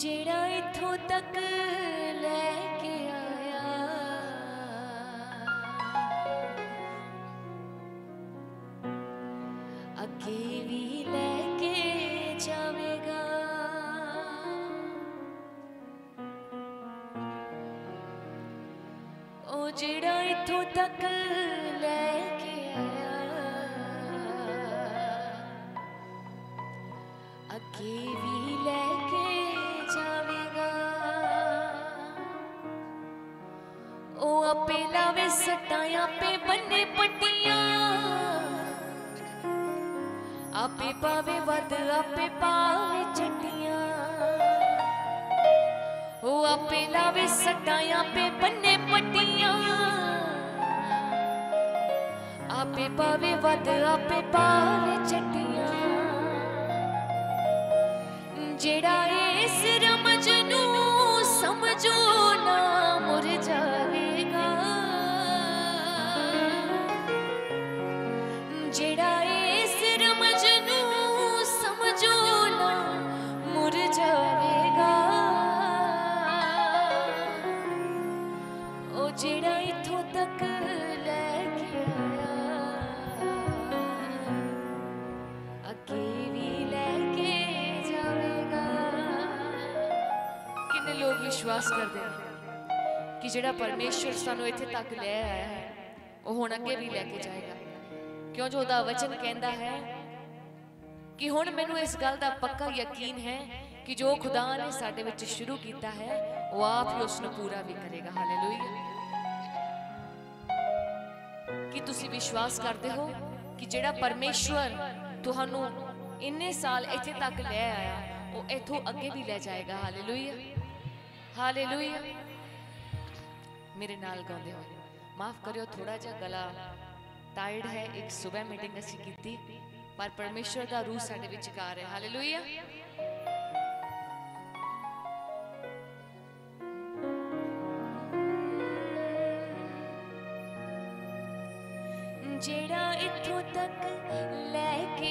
जड़ा इथों तक लेके आया अगे भी लेके जावेगा ओ जेड़ा इथों तक लेके आया अगे सटाया पे बने पटिया। आपे पावे वद आपे पावे चटिया। ओ, आपे लावे सटाया पे बने पटिया। आपे पावे वद आपे पावे चटिया। जेड़ा इस रमजनू समझो ਜਿਹੜਾ ਪਰਮੇਸ਼ਰ ਸਾਨੂੰ ਇੱਥੇ ਤੱਕ ਲੈ ਆਇਆ ਹੈ, ਉਹ ਹੁਣ ਅੱਗੇ ਵੀ ਲੈ ਕੇ ਜਾਏਗਾ। ਕਿਉਂ ਜੋ ਉਹਦਾ ਵਚਨ ਕਹਿੰਦਾ ਹੈ ਕਿ ਹੁਣ ਮੈਨੂੰ ਇਸ ਗੱਲ ਦਾ ਪੱਕਾ ਯਕੀਨ ਹੈ ਕਿ ਜੋ ਖੁਦਾ ਨੇ ਸਾਡੇ ਵਿੱਚ ਸ਼ੁਰੂ ਕੀਤਾ ਹੈ, ਉਹ ਆਪ ਹੀ ਉਸ ਨੂੰ ਪੂਰਾ ਵੀ ਕਰੇਗਾ। ਹਾਲੇਲੂਇਆ ਕਿ ਤੁਸੀਂ ਵਿਸ਼ਵਾਸ ਕਰਦੇ ਹੋ ਕਿ ਜਿਹੜਾ ਪਰਮੇਸ਼ਵਰ ਤੁਹਾਨੂੰ ਇੰਨੇ ਸਾਲ ਇੱਥੇ ਤੱਕ ਲੈ ਆਇਆ, ਉਹ ਇੱਥੋਂ ਅੱਗੇ ਵੀ ਲੈ ਜਾਏਗਾ? ਹਾਲੇਲੂਇਆ ਹਾਲੇਲੂਇਆ ਮੇਰੇ ਨਾਲ ਗਾਉਂਦੇ ਹੋਏ। ਮਾਫ ਕਰਿਓ ਥੋੜਾ ਜਿਹਾ ਗਲਾ ਟਾਇਰਡ ਹੈ। ਇੱਕ ਸਵੇਰ ਮੀਟਿੰਗ ਅਸੀਂ ਕੀਤੀ, ਪਰ ਪਰਮੇਸ਼ਵਰ ਦਾ ਰੂਹ ਸਾਡੇ ਵਿਚਕਾਰ ਹੈ। ਹਾਲੇਲੂਇਆ ਜਿਹੜਾ ਇੱਥੋਂ ਤੱਕ ਲੈ ਕੇ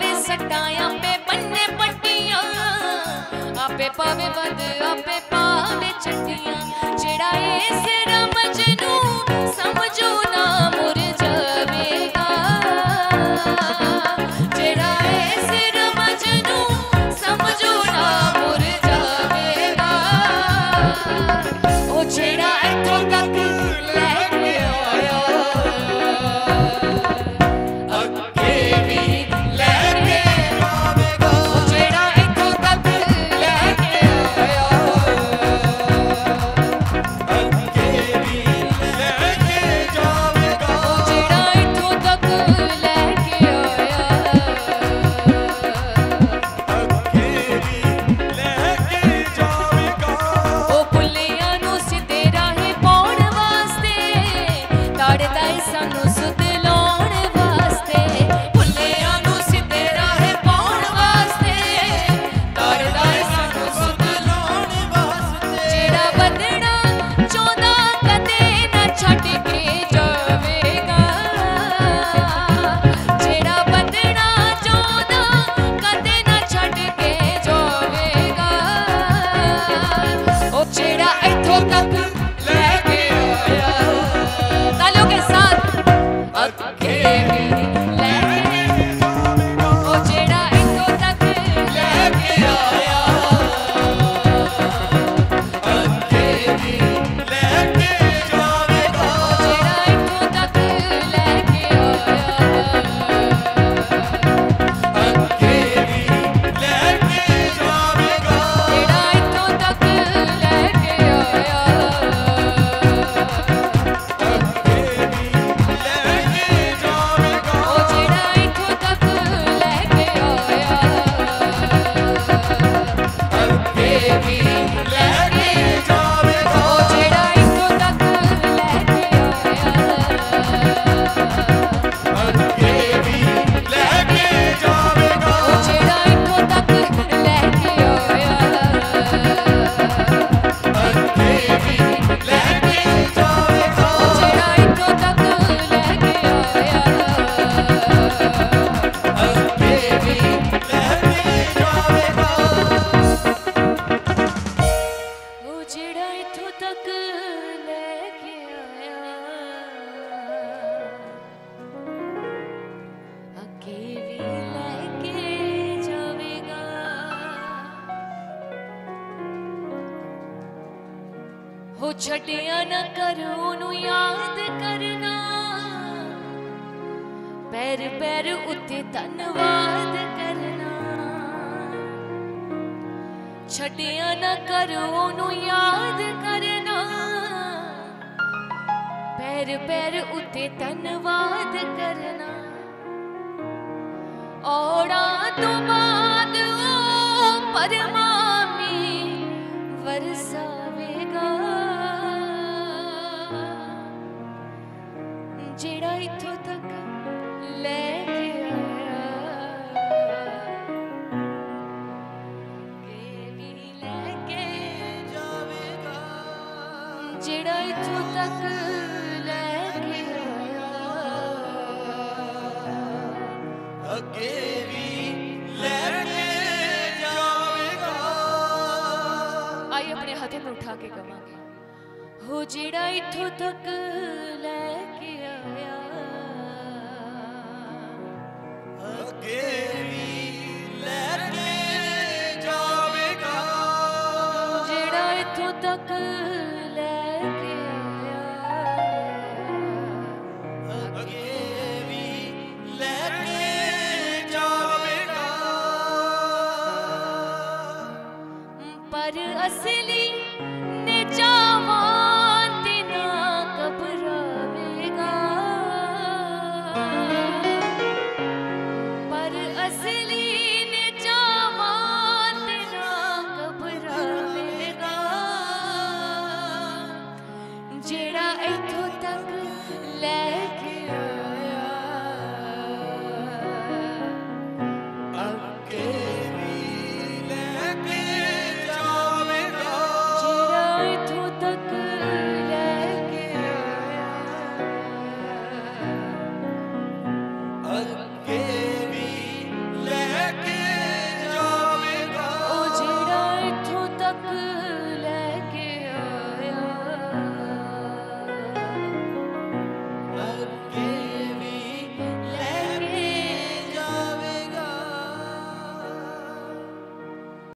पावे सटाया पे बन्ने पट्टिया आपे पावे बद आपे पावे चट्टियाँ। जेड़ा ए सिरा मजनू समझो हो छटिया न कर याद करना। पैर पैर उत्ते धनवाद करना। छटिया न कर याद करना। पैर पैर उत्ते धनवाद करना। औड़ा तो बाद परमा ਉਹ ਜਿਹੜਾ ਇੱਥੋਂ ਤੱਕ ਲੈ ਕੇ ਆਇਆ ਅੱਗੇ ਵੀ ਲੈ ਕੇ ਜਾਵੇਗਾ ਜਿਹੜਾ ਇੱਥੋਂ ਤੱਕ así.